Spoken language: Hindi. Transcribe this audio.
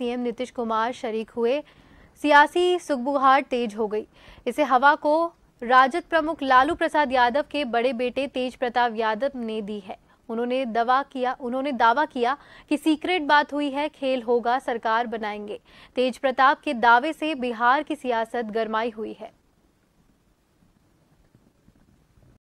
सीएम नीतीश कुमार शरीक हुए। सियासी सुखबुहार तेज हो गई। इसे हवा को राजद प्रमुख लालू प्रसाद यादव के बड़े बेटे तेज प्रताप यादव ने दी है। उन्होंने दावा किया, उन्होंने दावा किया कि सीक्रेट बात हुई है, खेल होगा, सरकार बनाएँगे। तेज प्रताप के दावे से बिहार की सियासत गरमाई हुई है।